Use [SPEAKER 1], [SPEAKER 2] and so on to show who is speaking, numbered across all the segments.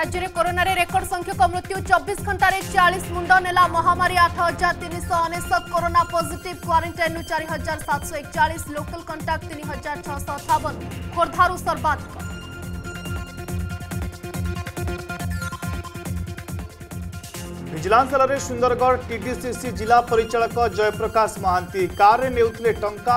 [SPEAKER 1] রাজ্যরে করোনারে record সংখ্যাক মৃত্যু 24 ঘন্টারে 40 মুন্ডা নেলা মহামারী 8399 corona positive quarantine 4741 local contact 3656 খোরধারু
[SPEAKER 2] সর্বাত্মক জেলাঞ্চলরে সুন্দরগর টিপিসি সি জেলা পরিচালক জয়প্রকাশ মহান্তি কারে নিউটলে টঙ্কা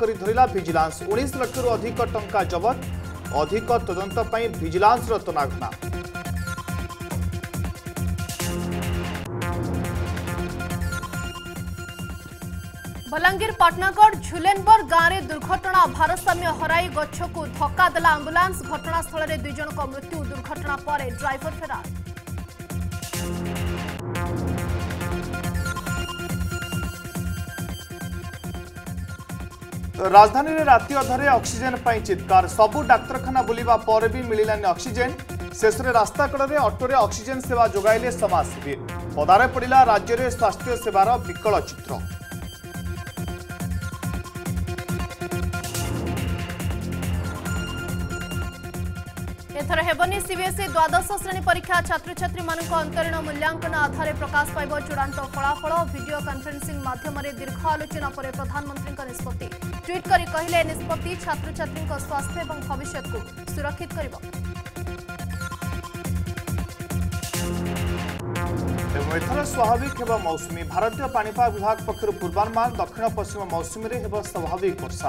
[SPEAKER 2] করি ধরিলা ভিজিল্যান্স 19 লক্ষর অধিক টঙ্কা জব্দ অধিক তদন্ত পই ভিজিল্যান্সরতনাগনা
[SPEAKER 1] ବଲାଙ୍ଗୀର ପାଟଣାଗଡ଼ ଝୁଲେନବର ଗାଁରେ ଦୁର୍ଘଟଣା ଭାରସାମ୍ୟ ହରାଇ ଗଛକୁ ଧକ୍କା ଦେଲା ଆମ୍ବୁଲାନ୍ସ ଘଟଣାସ୍ଥଳରେ ଦୁଇ ଜଣଙ୍କ ମୃତ୍ୟୁ ଦୁର୍ଘଟଣା ପରେ ଡ୍ରାଇଭର ଫେରାର
[SPEAKER 2] ରାଜଧାନୀରେ ରାତି ଅଧରେ ଅକ୍ସିଜେନ୍ ପାଇଁ ଚିତ୍କାର ସବୁ ଡାକ୍ତରଖାନା ବୁଲିବା ପରେ ବି ମିଳିଲାନି ଅକ୍ସିଜେନ୍ ଶେଷରେ ରାସ୍ତାକଡ଼ରେ ଅଟୋରେ ଅକ୍ସିଜେନ୍ ସେବା ଯୋଗାଇଲେ ସମାଜସେବୀ ପଦାରେ ପଡ଼ିଲା ରାଜ୍ୟରେ ସ୍ୱାସ୍ଥ୍ୟ ସେବାର ବିକଳ ଚିତ୍ର
[SPEAKER 1] ଏଥର ହେବନି ସିବିଏସ୍ଇ ଦ୍ୱାଦଶ ଶ୍ରେଣୀ ପରୀକ୍ଷା ଛାତ୍ରଛାତ୍ରୀମାନଙ୍କ ଅନ୍ତରୀଣ ମୂଲ୍ୟାଙ୍କନ ଆଧାରରେ ପ୍ରକାଶ ପାଇବ ଚୂଡ଼ାନ୍ତ ଫଳାଫଳ ଭିଡ଼ିଓ କନ୍ଫରେନ୍ସିଂ ମାଧ୍ୟମରେ ଦୀର୍ଘ ଆଲୋଚନା ପରେ ପ୍ରଧାନମନ୍ତ୍ରୀଙ୍କ ନିଷ୍ପତ୍ତି ଟ୍ୱିଟ୍ କରି କହିଲେ ଏ ନିଷ୍ପତ୍ତି ଛାତ୍ରଛାତ୍ରୀଙ୍କ ସ୍ୱାସ୍ଥ୍ୟ ଏବଂ ଭବିଷ୍ୟତକୁ ସୁରକ୍ଷିତ କରିବ
[SPEAKER 2] ଏଥର ସ୍ୱାଭାବିକ ହେବ ମୌସୁମୀ ଭାରତୀୟ ପାଣିପାଗ ବିଭାଗ ପକ୍ଷରୁ ପୂର୍ବାନୁମାନ ଦକ୍ଷିଣ ପଶ୍ଚିମ ମୌସୁମୀରେ ହେବ ସ୍ୱାଭାବିକ ବର୍ଷା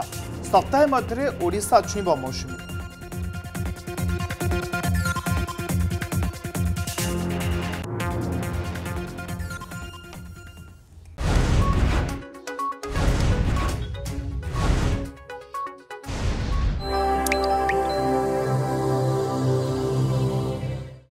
[SPEAKER 2] ସପ୍ତାହେ ମଧ୍ୟରେ ଓଡ଼ିଶା ଛୁଇଁବ ମୌସୁମୀ